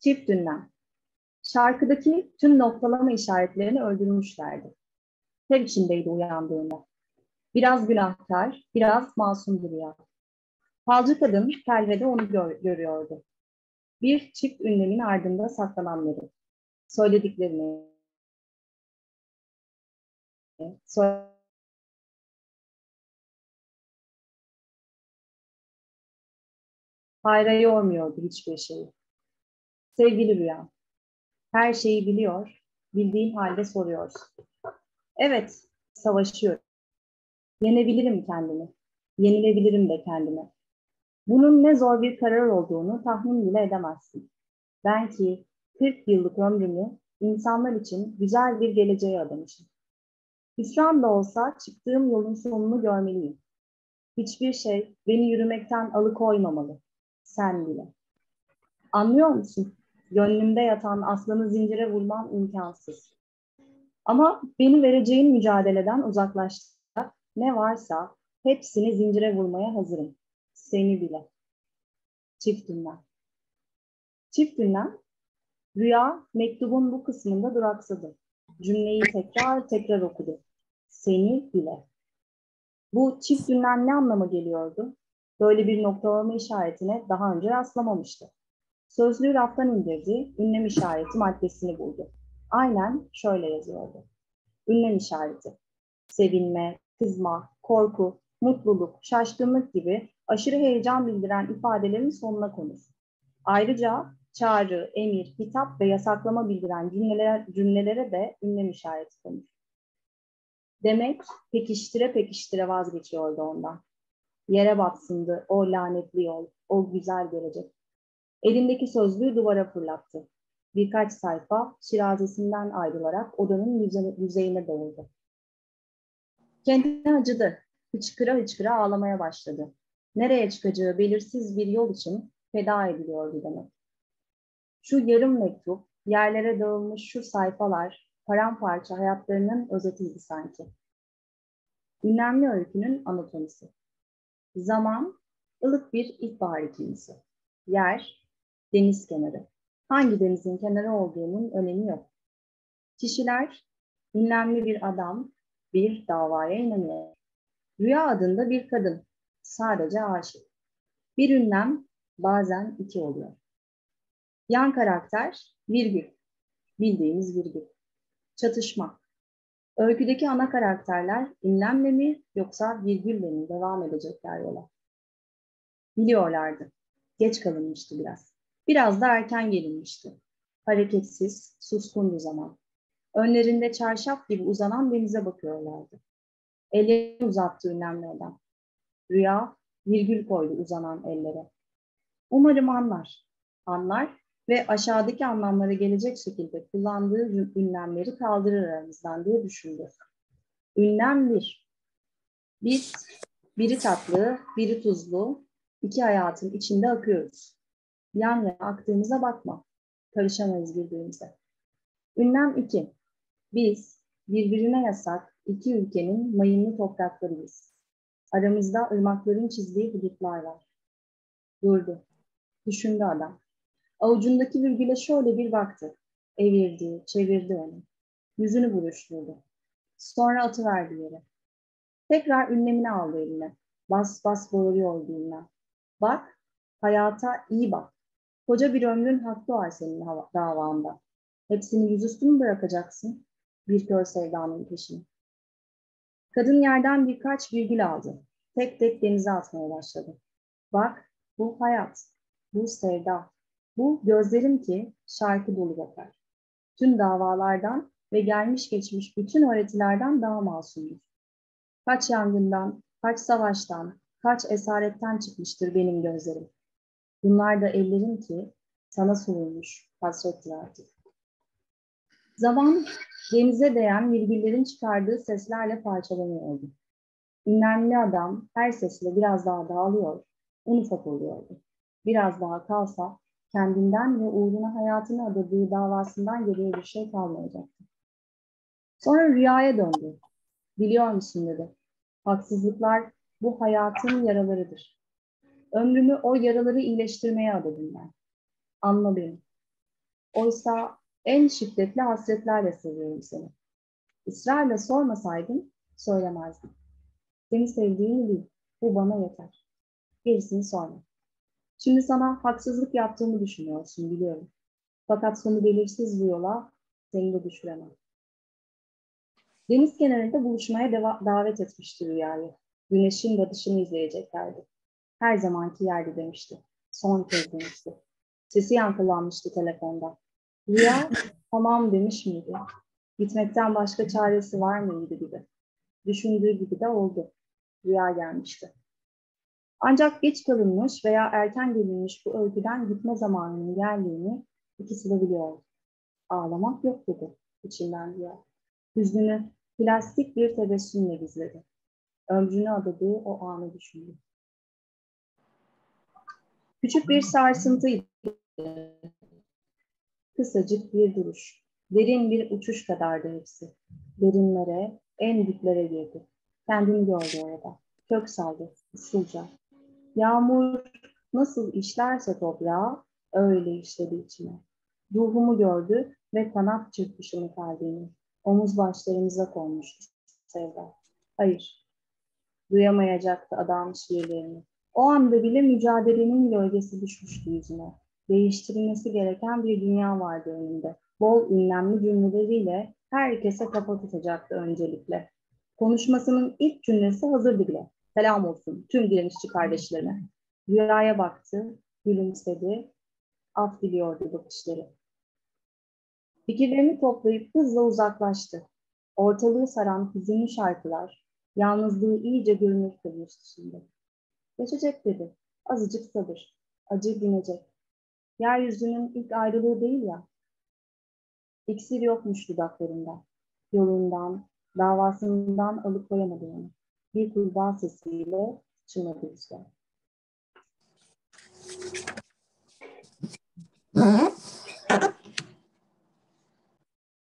Çift ünlem. Şarkıdaki tüm noktalama işaretlerini öldürmüşlerdi. Ter içindeydi uyandığında. Biraz günahkar, biraz masum rüya. Falcı kadın telvede onu gör, görüyordu. Bir çift ünlemin ardında saklananları, söylediklerini, söyle Hayra yormuyordu hiçbir şeyi. Sevgili Rüya, her şeyi biliyor, bildiğin halde soruyorsun. Evet, savaşıyorum. Yenebilirim kendimi. Yenilebilirim de kendime. Bunun ne zor bir karar olduğunu tahmin bile edemezsin. Ben ki 40 yıllık ömrümü insanlar için güzel bir geleceğe adamışım. Hüsran da olsa çıktığım yolun sonunu görmeliyim. Hiçbir şey beni yürümekten alıkoymamalı. Sen bile. Anlıyor musun? Gönlümde yatan aslanı zincire vurmam imkansız. Ama beni vereceğin mücadeleden uzaklaştıracak ne varsa hepsini zincire vurmaya hazırım. Seni bile. Çift ünlem. Çift ünlem, rüya mektubun bu kısmında duraksadı. Cümleyi tekrar tekrar okudu. Seni bile. Bu çift ünlem ne anlama geliyordu? Böyle bir noktalama işaretine daha önce rastlamamıştı. Sözlüğü raftan indirdi, ünlem işareti maddesini buldu. Aynen şöyle yazıyordu. Ünlem işareti. Sevinme, kızma, korku, mutluluk, şaşkınlık gibi aşırı heyecan bildiren ifadelerin sonuna konur. Ayrıca çağrı, emir, hitap ve yasaklama bildiren cümleler, cümlelere de ünlem işareti konur. Demek pekiştire pekiştire vazgeçiyordu ondan. Yere batsındı o lanetli yol, o güzel gelecek. Elindeki sözlüğü duvara fırlattı. Birkaç sayfa şirazesinden ayrılarak odanın yüzeyine doğurdu. Kendine acıdı. Hıçkıra hıçkıra ağlamaya başladı. Nereye çıkacağı belirsiz bir yol için feda ediliyordu demek. Şu yarım mektup, yerlere dağılmış şu sayfalar, paramparça hayatlarının özetiydi sanki. Ünlemli öykünün anatomisi. Zaman, ılık bir ilkbahar iklimisi. Yer, deniz kenarı. Hangi denizin kenarı olduğunun önemi yok. Kişiler, ünlemli bir adam, bir davaya inanıyor. Rüya adında bir kadın, sadece aşık. Bir ünlem bazen iki oluyor. Yan karakter, virgül, bildiğimiz virgül. Çatışma. Öyküdeki ana karakterler ünlemle mi yoksa virgülle mi devam edecekler yola? Biliyorlardı. Geç kalınmıştı biraz. Biraz da erken gelinmişti. Hareketsiz, suskundu zaman. Önlerinde çarşaf gibi uzanan denize bakıyorlardı. Ellerini uzattı ünlemli adam. Rüya virgül koydu uzanan ellere. Umarım anlar. Anlar ve aşağıdaki anlamlara gelecek şekilde kullandığı ünlemleri kaldırır aramızdan diye düşündü. Ünlem bir. Biz biri tatlı, biri tuzlu, iki hayatın içinde akıyoruz. Yan yana aktığımıza bakma. Karışamayız birbirimize. Ünlem iki. Biz birbirine yasak iki ülkenin mayınlı topraklarıyız. Aramızda ırmakların çizdiği hudutlar var. Durdu. Düşündü adam. Avucundaki virgüle şöyle bir baktı. Evirdi, çevirdi onu. Yüzünü buruşturdu. Sonra atıverdi yere. Tekrar ünlemini aldı eline. Bas bas bağırıyor bilmem. Bak, hayata iyi bak. Koca bir ömrün hakkı var senin davanda. Hepsini yüzüstü mü bırakacaksın? Bir kör sevdanın peşini. Kadın yerden birkaç virgül aldı. Tek tek denize atmaya başladı. Bak, bu hayat, bu sevda, bu gözlerim ki şarkı dolu bakar. Tüm davalardan ve gelmiş geçmiş bütün öğretilerden daha masumdur. Kaç yangından, kaç savaştan, kaç esaretten çıkmıştır benim gözlerim. Bunlar da ellerim ki sana sorulmuş artık. Zaman denize değen virgüllerin çıkardığı seslerle parçalanıyordu. Ünlemli adam her sesle biraz daha dağılıyor, un ufak oluyordu. Biraz daha kalsa kendinden ve uğruna hayatını adadığı davasından geriye bir şey kalmayacaktı. Sonra rüyaya döndü. Biliyor musun dedi. Haksızlıklar bu hayatın yaralarıdır. Ömrümü o yaraları iyileştirmeye adadım ben. Anla beni. Oysa en şiddetli hasretlerle seviyorum seni. İsrarla sormasaydım söylemezdim. Seni sevdiğini bil. Bu bana yeter. Gerisini sorma. Şimdi sana haksızlık yaptığımı düşünüyorsun biliyorum. Fakat sonu belirsiz bu yola seni de düşüremem. Deniz kenarında buluşmaya davet etmişti Rüya'yı. Güneşin batışını izleyeceklerdi. Her zamanki yerde demişti. Son kez demişti. Sesi yankılanmıştı telefonda. Rüya tamam demiş miydi? Gitmekten başka çaresi var mıydı gibi. Düşündüğü gibi de oldu. Rüya gelmişti. Ancak geç kalınmış veya erken gelinmiş bu öyküden gitme zamanının geldiğini ikisi de biliyordu. Ağlamak yok dedi içinden Rüya. Hüznünü plastik bir tebessümle gizledi. Ömrünü adadığı o anı düşündü. Küçük bir sarsıntıydı. Kısacık bir duruş. Derin bir uçuş kadardı hepsi. Derinlere, en diplere girdi. Kendini gördü orada. Kök saldı, usulca. Yağmur nasıl işlerse toprağa, öyle işledi içine. Ruhumu gördü ve kanat çırpışını kalbini. Omuz başlarımıza konmuştu sevda. Hayır, duyamayacaktı adam şiirlerini. O anda bile mücadelenin gölgesi düşmüştü yüzüne. Değiştirilmesi gereken bir dünya vardı önünde. Bol ünlemli cümleleriyle herkese kafa tutacaktı öncelikle. Konuşmasının ilk cümlesi hazırdı bile. Selam olsun tüm direnişçi kardeşlerine. Rüyaya baktı, gülümsedi, af diliyordu bakışları. Fikirlerini toplayıp hızla uzaklaştı. Ortalığı saran hüzünlü şarkılar, yalnızlığı iyice görünür kılmıştı şimdi. Geçecek dedi. Azıcık sabır. Acı dinecek. Yeryüzünün ilk ayrılığı değil ya. İksir yokmuş dudaklarında. Yolundan, davasından alıkoyamadı onu. Bir kurbağa sesiyle çınladı rüzgar.